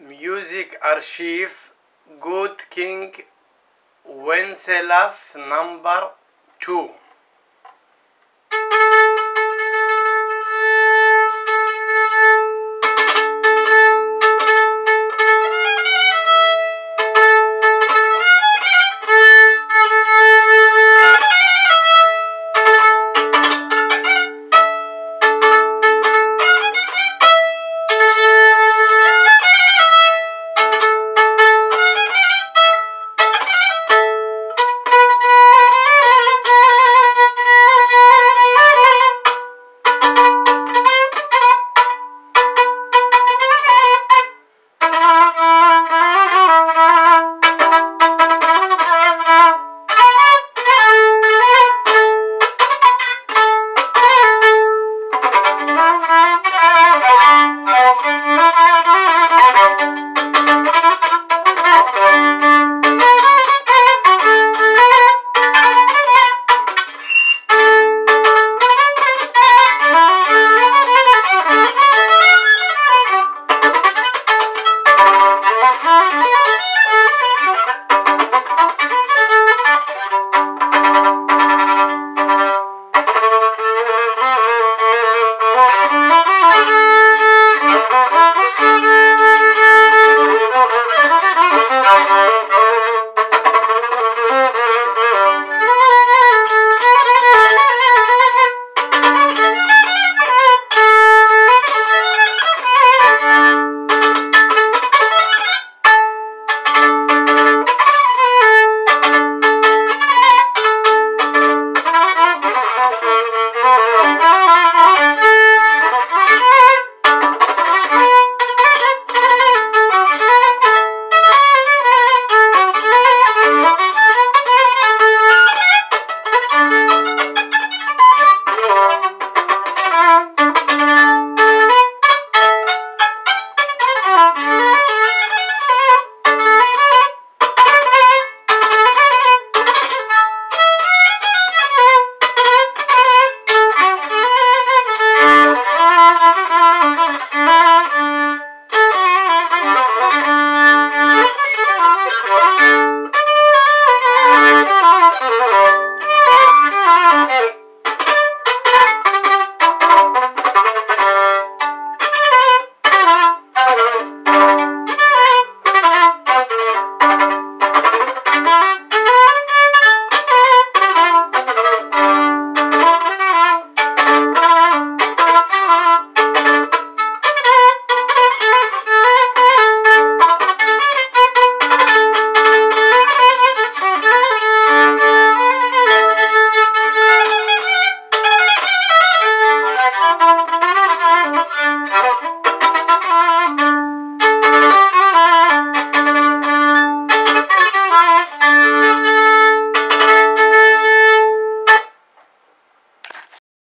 Music Archive Good King Wenceslas number 2